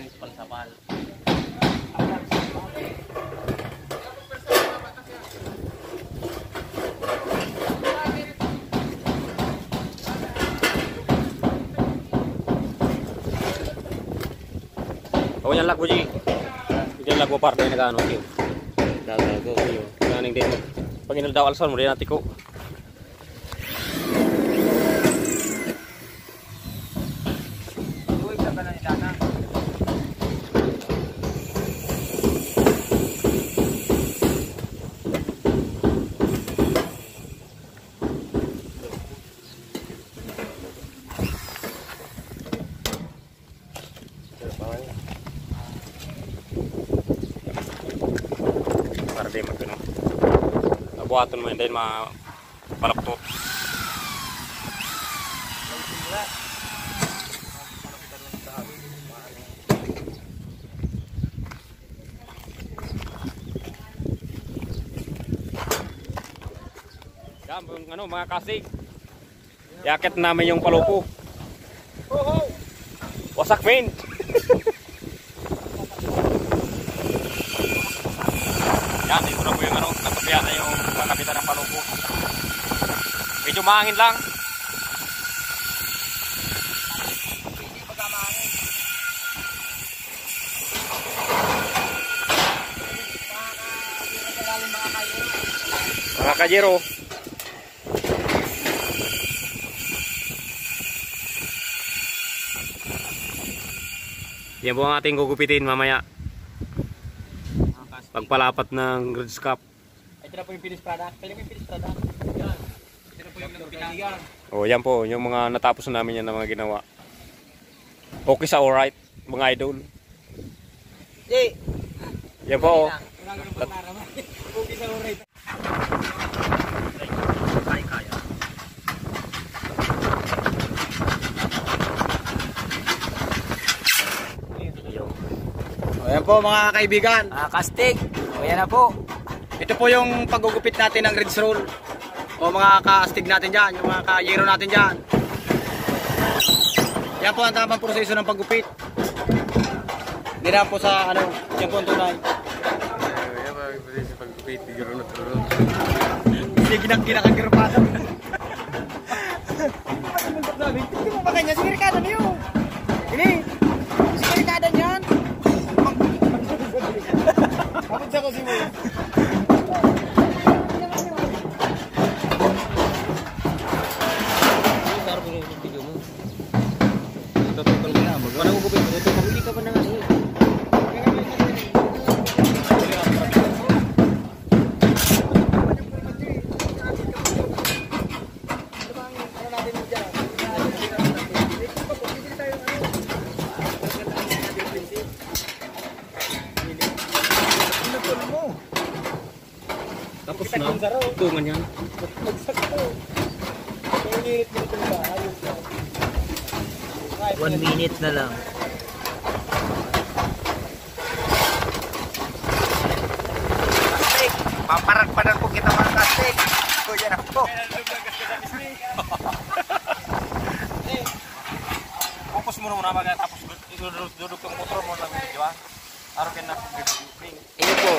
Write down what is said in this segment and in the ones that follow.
yung sapal-sapal. Ako yan lag buji. Diyan lag mo parte na gano kiyo. Dagago. Kiyo. Ganing din mo. Pag inal daw alsan mo din natin ko. Tuwig ka ba na nila na? Para di magkano. Nabuhaton mo dahil mga palaktot. Yung ano, mga kasig. Yakit namin yung palupo. Wasak main. Yan, dito na po yung ano, napabiyan na yung kakapitan ng palupo. Mahangin lang. Mga kajero. Yan po ang ating gugupitin mamaya. Pagpalapat ng Grades Cup. Ito na po yung finished product. Pwede mo yung finished product. Yan. Ito na po yung nagpinaligan. O yan po, yung mga natapos na namin yan na mga ginawa. Okay sa alright, mga idol. Di. Yan po. oh. Okay sa oray. O, Ayan po mga kaibigan. Mga kastig. O yan na po. Ito po yung pagugupit natin ng Reds Roll. O mga kaastig natin dyan, yung mga kayero natin dyan. Yan po ang tamang proseso ng paggupit. Hindi po sa ano, yan po ang tunay. Hindi ginag-ginakagirpado. Hindi mo ba kanya? Sige, Ricardo yun. Ini. Sige, Ricardo niyan. Kapag sa ko si mo. Parang ugupin mo. Ito, mahuli ka pa na nga eh. Tapos na, tungan yan. One minute na lang. Paparagpadan po kita mga kastig. Kuya na po. Focus mo muna mga tapos duduk yung motor mo lang di ba? Araw ka na Iyo po.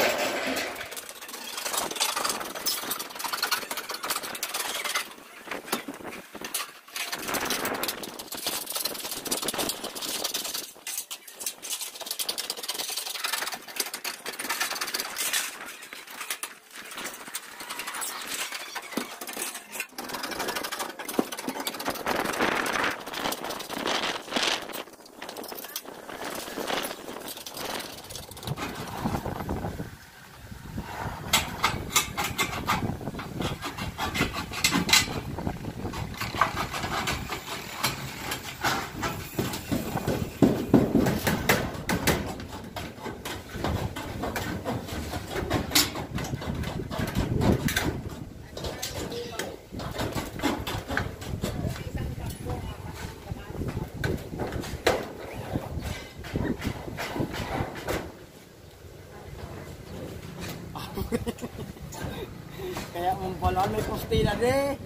Mong balon may postina de.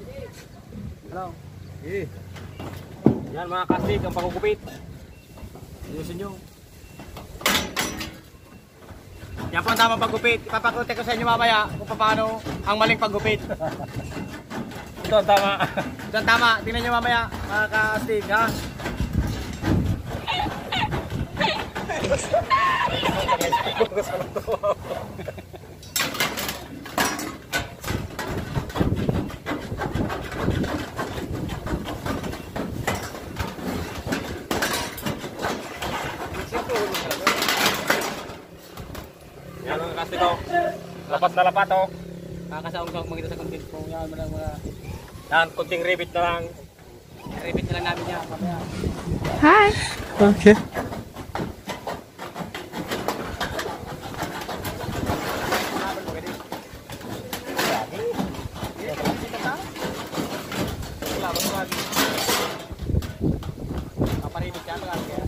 Ano? Yan mga kastig ang pagkukupit. Ayusin nyo. Yan po ang tamang paggupit. Ipapakute ko sa inyo mamaya kung paano ang maling paggupit. Ito ang tama. Ito ang tama. Tingnan nyo mamaya, mga ka-astig, ha? Yan ang kastigo. Lapat na lapat oh. Kakasaong sa mga sa content po. Yan, mga mga Yan, kunting rivet na lang. repeat na lang namin yan. Mamaya. Hi. Okay. Paparimit yan, mga kaya.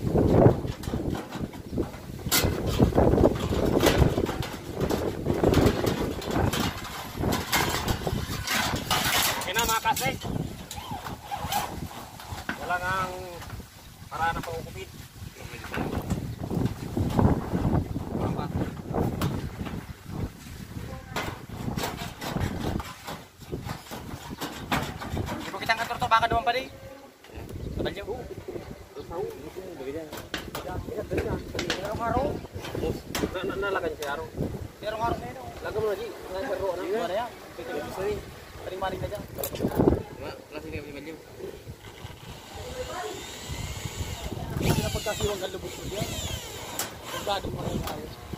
Okay na mga kastig. Wala nang paraan ng pagkukupit. Hindi po kitang kantor to, baka naman pa rin. Sabal niyo. Nalagan siya araw. Pero nga rin na yun. Lagam mo na di. Nasa ro na. Ano yan? Pwede yung sorry. Paring maling na dyan. Hindi na pagkasiwang kalubos ko dyan. Pagkado mo na yung.